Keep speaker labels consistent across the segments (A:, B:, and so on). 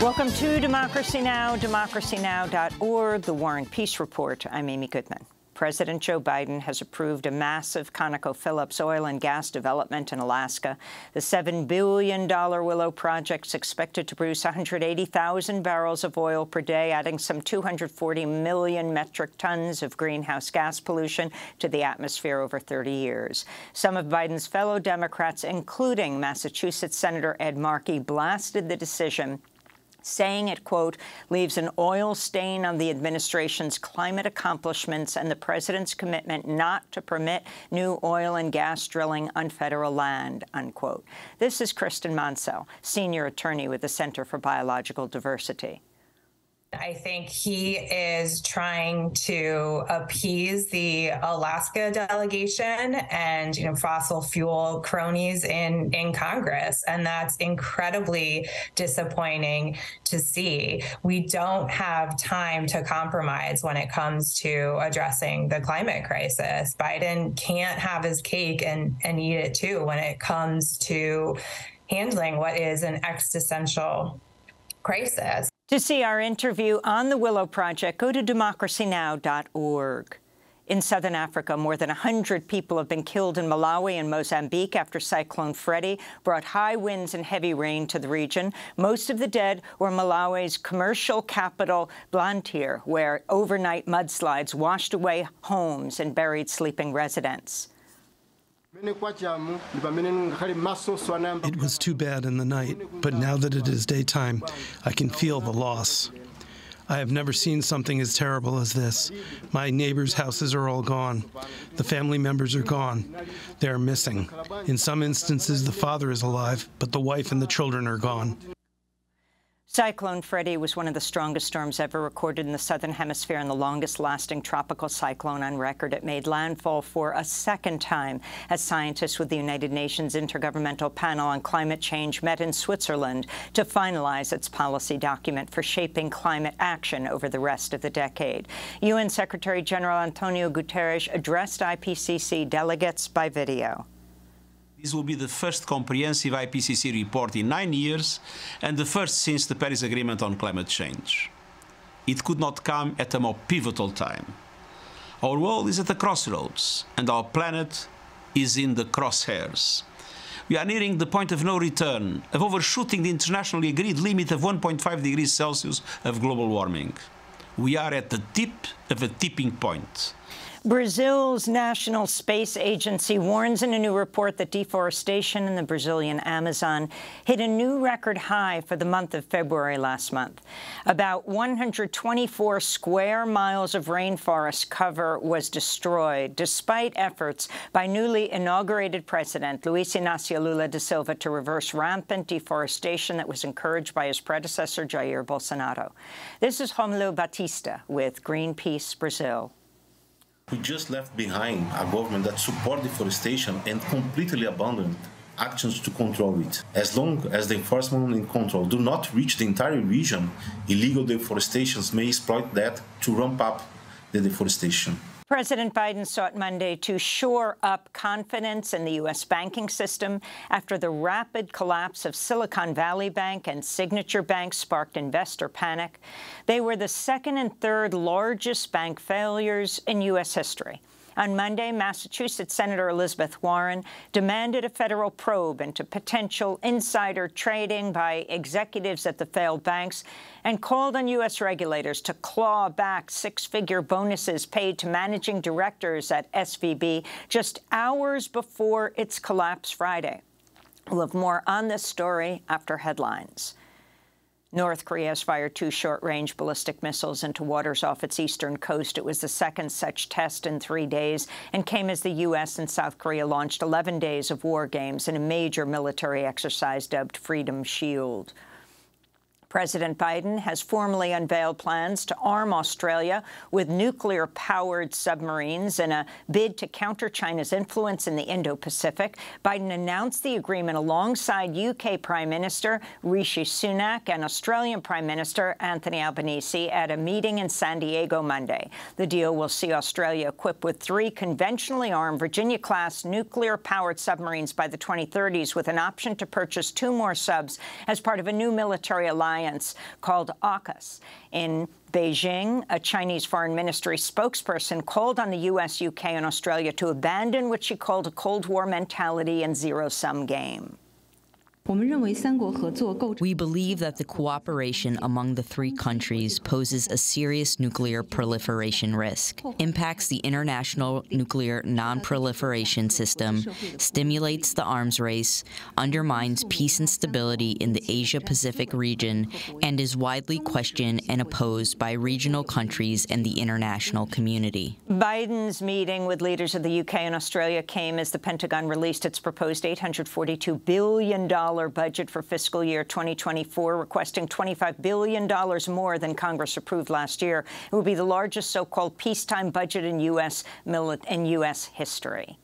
A: Welcome to Democracy Now!, democracynow.org, The War and Peace Report. I'm Amy Goodman. President Joe Biden has approved a massive ConocoPhillips oil and gas development in Alaska. The $7 billion Willow project is expected to produce 180,000 barrels of oil per day, adding some 240 million metric tons of greenhouse gas pollution to the atmosphere over 30 years. Some of Biden's fellow Democrats, including Massachusetts Senator Ed Markey, blasted the decision saying it, quote, leaves an oil stain on the administration's climate accomplishments and the president's commitment not to permit new oil and gas drilling on federal land, unquote. This is Kristen Monsell, senior attorney with the Center for Biological Diversity.
B: I think he is trying to appease the Alaska delegation and you know fossil fuel cronies in in Congress and that's incredibly disappointing to see. We don't have time to compromise when it comes to addressing the climate crisis. Biden can't have his cake and and eat it too when it comes to handling what is an existential crisis.
A: To see our interview on the Willow Project, go to democracynow.org. In southern Africa, more than 100 people have been killed in Malawi and Mozambique after Cyclone Freddy brought high winds and heavy rain to the region. Most of the dead were Malawi's commercial capital, Blantyre, where overnight mudslides washed away homes and buried sleeping residents.
C: It was too bad in the night, but now that it is daytime, I can feel the loss. I have never seen something as terrible as this. My neighbors' houses are all gone. The family members are gone. They are missing. In some instances, the father is alive, but the wife and the children are gone.
A: Cyclone Freddy was one of the strongest storms ever recorded in the Southern Hemisphere and the longest-lasting tropical cyclone on record. It made landfall for a second time as scientists with the United Nations Intergovernmental Panel on Climate Change met in Switzerland to finalize its policy document for shaping climate action over the rest of the decade. UN Secretary-General Antonio Guterres addressed IPCC delegates by video.
D: This will be the first comprehensive IPCC report in nine years and the first since the Paris Agreement on climate change. It could not come at a more pivotal time. Our world is at a crossroads and our planet is in the crosshairs. We are nearing the point of no return, of overshooting the internationally agreed limit of 1.5 degrees Celsius of global warming. We are at the tip of a tipping point.
A: Brazil's National Space Agency warns in a new report that deforestation in the Brazilian Amazon hit a new record high for the month of February last month. About 124 square miles of rainforest cover was destroyed, despite efforts by newly inaugurated President Luiz Inácio Lula da Silva to reverse rampant deforestation that was encouraged by his predecessor, Jair Bolsonaro. This is Romulo Batista with Greenpeace Brazil.
E: We just left behind a government that support deforestation and completely abandoned actions to control it. As long as the enforcement and control do not reach the entire region, illegal deforestation may exploit that to ramp up the deforestation.
A: President Biden sought Monday to shore up confidence in the U.S. banking system after the rapid collapse of Silicon Valley Bank and Signature Bank sparked investor panic. They were the second and third largest bank failures in U.S. history. On Monday, Massachusetts Senator Elizabeth Warren demanded a federal probe into potential insider trading by executives at the failed banks and called on U.S. regulators to claw back six-figure bonuses paid to managing directors at SVB just hours before its collapse Friday. We'll have more on this story after headlines. North Korea has fired two short-range ballistic missiles into waters off its eastern coast. It was the second such test in three days and came as the U.S. and South Korea launched 11 days of war games in a major military exercise dubbed Freedom Shield. President Biden has formally unveiled plans to arm Australia with nuclear-powered submarines in a bid to counter China's influence in the Indo-Pacific. Biden announced the agreement alongside UK Prime Minister Rishi Sunak and Australian Prime Minister Anthony Albanese at a meeting in San Diego Monday. The deal will see Australia equipped with three conventionally armed Virginia-class nuclear-powered submarines by the 2030s, with an option to purchase two more subs as part of a new military alliance alliance called AUKUS. In Beijing, a Chinese foreign ministry spokesperson called on the U.S., U.K. and Australia to abandon what she called a Cold War mentality and zero-sum game.
F: We believe that the cooperation among the three countries poses a serious nuclear proliferation risk, impacts the international nuclear non-proliferation system, stimulates the arms race, undermines peace and stability in the Asia-Pacific region, and is widely questioned and opposed by regional countries and the international community.
A: Biden's meeting with leaders of the UK and Australia came as the Pentagon released its proposed $842 billion budget for fiscal year 2024, requesting $25 billion more than Congress approved last year. It will be the largest so-called peacetime budget in U.S. in U.S. history.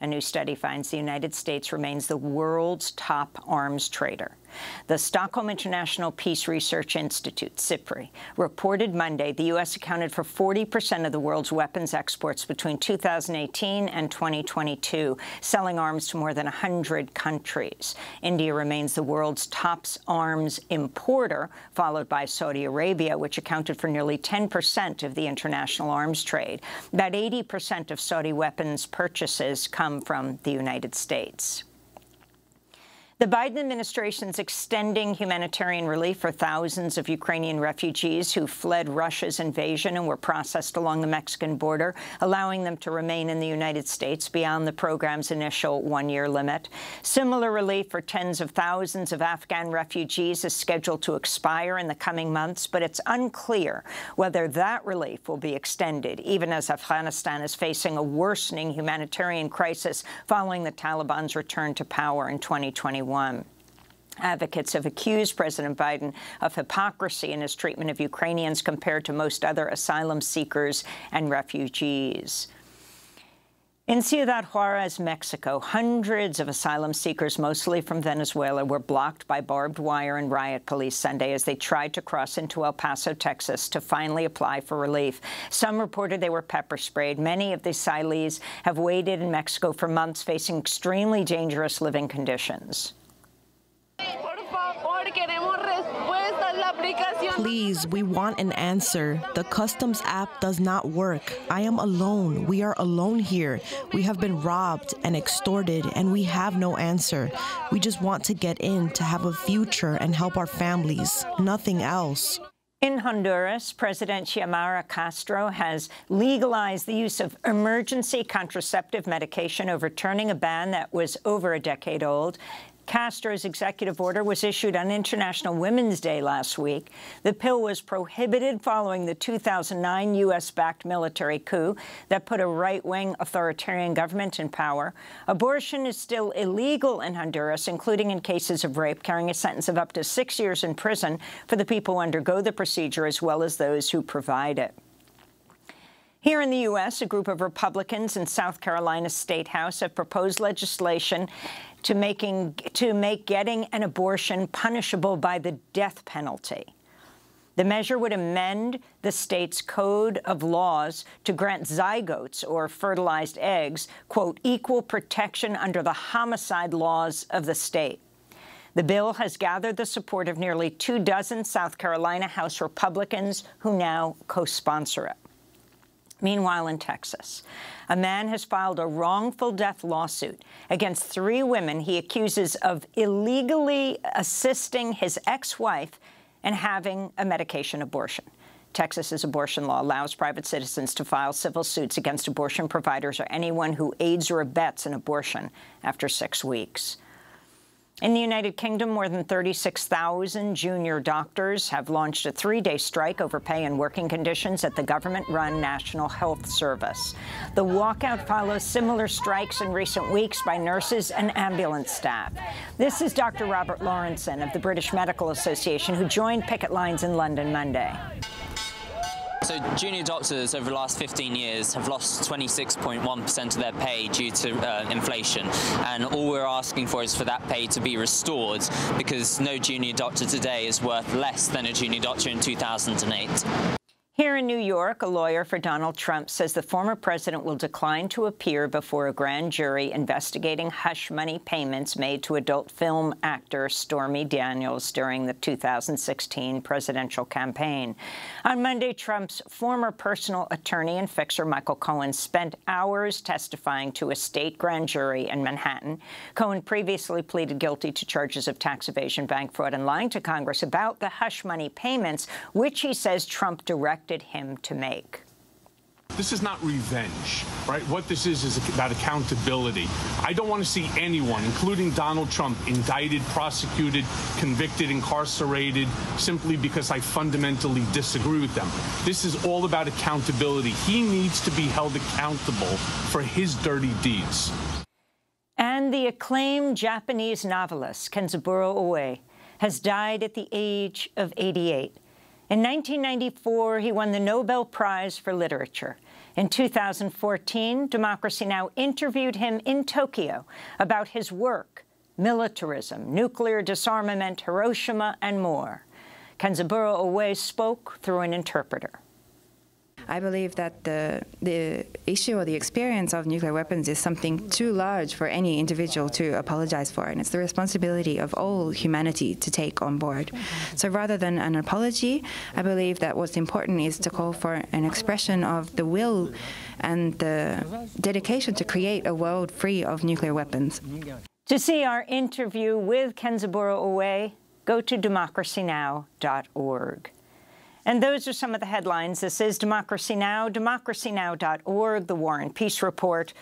A: A new study finds the United States remains the world's top arms trader. The Stockholm International Peace Research Institute, SIPRI, reported Monday the U.S. accounted for 40 percent of the world's weapons exports between 2018 and 2022, selling arms to more than 100 countries. India remains the world's top arms importer, followed by Saudi Arabia, which accounted for nearly 10 percent of the international arms trade. About 80 percent of Saudi weapons purchases come from the United States. The Biden administration's extending humanitarian relief for thousands of Ukrainian refugees who fled Russia's invasion and were processed along the Mexican border, allowing them to remain in the United States beyond the program's initial one-year limit. Similar relief for tens of thousands of Afghan refugees is scheduled to expire in the coming months, but it's unclear whether that relief will be extended, even as Afghanistan is facing a worsening humanitarian crisis following the Taliban's return to power in 2021. Advocates have accused President Biden of hypocrisy in his treatment of Ukrainians compared to most other asylum seekers and refugees. In Ciudad Juarez, Mexico, hundreds of asylum seekers, mostly from Venezuela, were blocked by barbed wire and riot police Sunday as they tried to cross into El Paso, Texas, to finally apply for relief. Some reported they were pepper sprayed. Many of the asylees have waited in Mexico for months, facing extremely dangerous living conditions.
G: Please, we want an answer. The customs app does not work. I am alone. We are alone here. We have been robbed and extorted, and we have no answer. We just want to get in, to have a future, and help our families. Nothing else.
A: In Honduras, President Xiomara Castro has legalized the use of emergency contraceptive medication, overturning a ban that was over a decade old. Castro's executive order was issued on International Women's Day last week. The pill was prohibited following the 2009 U.S.-backed military coup that put a right-wing authoritarian government in power. Abortion is still illegal in Honduras, including in cases of rape, carrying a sentence of up to six years in prison for the people who undergo the procedure as well as those who provide it. Here in the U.S., a group of Republicans in South Carolina's State House have proposed legislation to, making, to make getting an abortion punishable by the death penalty. The measure would amend the state's code of laws to grant zygotes, or fertilized eggs, quote, equal protection under the homicide laws of the state. The bill has gathered the support of nearly two dozen South Carolina House Republicans who now co-sponsor it. Meanwhile, in Texas, a man has filed a wrongful death lawsuit against three women he accuses of illegally assisting his ex-wife in having a medication abortion. Texas's abortion law allows private citizens to file civil suits against abortion providers or anyone who aids or abets an abortion after six weeks. In the United Kingdom, more than 36,000 junior doctors have launched a three-day strike over pay and working conditions at the government-run National Health Service. The walkout follows similar strikes in recent weeks by nurses and ambulance staff. This is Dr. Robert Laurenson of the British Medical Association, who joined picket lines in London Monday.
H: So junior doctors over the last 15 years have lost 26.1% of their pay due to uh, inflation. And all we're asking for is for that pay to be restored because no junior doctor today is worth less than a junior doctor in 2008.
A: Here in New York, a lawyer for Donald Trump says the former president will decline to appear before a grand jury investigating hush money payments made to adult film actor Stormy Daniels during the 2016 presidential campaign. On Monday, Trump's former personal attorney and fixer Michael Cohen spent hours testifying to a state grand jury in Manhattan. Cohen previously pleaded guilty to charges of tax evasion, bank fraud, and lying to Congress about the hush money payments, which he says Trump directed him to make.
I: This is not revenge, right? What this is is about accountability. I don't want to see anyone, including Donald Trump, indicted, prosecuted, convicted, incarcerated, simply because I fundamentally disagree with them. This is all about accountability. He needs to be held accountable for his dirty deeds.
A: And the acclaimed Japanese novelist Kenzaburo Oe has died at the age of 88. In 1994, he won the Nobel Prize for Literature. In 2014, Democracy Now! interviewed him in Tokyo about his work, militarism, nuclear disarmament, Hiroshima, and more. Kenzaburo Oe spoke through an interpreter.
J: I believe that the, the issue or the experience of nuclear weapons is something too large for any individual to apologize for, and it's the responsibility of all humanity to take on board. So rather than an apology, I believe that what's important is to call for an expression of the will and the dedication to create a world free of nuclear weapons.
A: To see our interview with Kenzaburo Oe, go to democracynow.org. And those are some of the headlines. This is Democracy Now!, democracynow.org, the War and Peace Report.